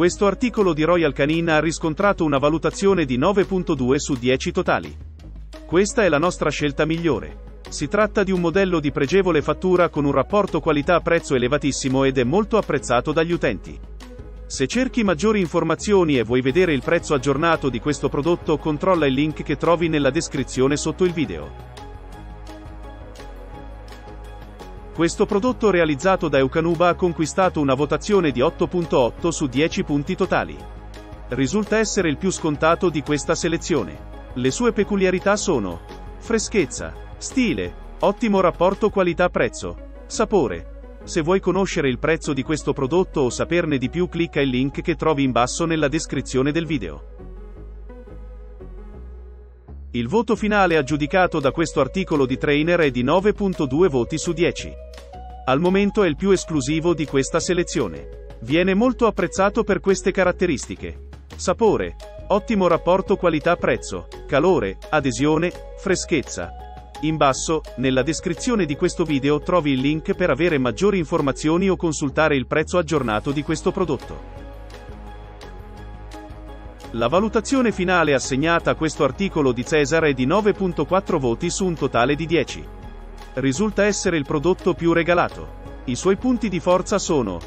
Questo articolo di Royal Canin ha riscontrato una valutazione di 9.2 su 10 totali. Questa è la nostra scelta migliore. Si tratta di un modello di pregevole fattura con un rapporto qualità-prezzo elevatissimo ed è molto apprezzato dagli utenti. Se cerchi maggiori informazioni e vuoi vedere il prezzo aggiornato di questo prodotto controlla il link che trovi nella descrizione sotto il video. Questo prodotto realizzato da Eukanuba ha conquistato una votazione di 8.8 su 10 punti totali. Risulta essere il più scontato di questa selezione. Le sue peculiarità sono freschezza, stile, ottimo rapporto qualità-prezzo, sapore. Se vuoi conoscere il prezzo di questo prodotto o saperne di più clicca il link che trovi in basso nella descrizione del video. Il voto finale aggiudicato da questo articolo di Trainer è di 9.2 voti su 10. Al momento è il più esclusivo di questa selezione. Viene molto apprezzato per queste caratteristiche. Sapore, ottimo rapporto qualità-prezzo, calore, adesione, freschezza. In basso, nella descrizione di questo video trovi il link per avere maggiori informazioni o consultare il prezzo aggiornato di questo prodotto. La valutazione finale assegnata a questo articolo di Cesar è di 9.4 voti su un totale di 10. Risulta essere il prodotto più regalato. I suoi punti di forza sono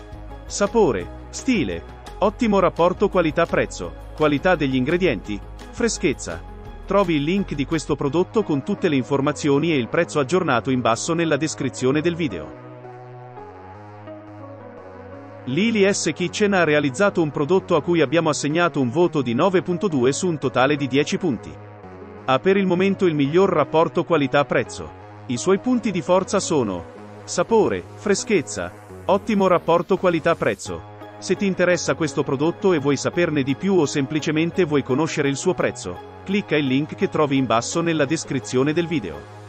sapore, stile, ottimo rapporto qualità-prezzo, qualità degli ingredienti, freschezza. Trovi il link di questo prodotto con tutte le informazioni e il prezzo aggiornato in basso nella descrizione del video. Lily S. Kitchen ha realizzato un prodotto a cui abbiamo assegnato un voto di 9.2 su un totale di 10 punti. Ha per il momento il miglior rapporto qualità-prezzo. I suoi punti di forza sono sapore, freschezza, ottimo rapporto qualità-prezzo. Se ti interessa questo prodotto e vuoi saperne di più o semplicemente vuoi conoscere il suo prezzo, clicca il link che trovi in basso nella descrizione del video.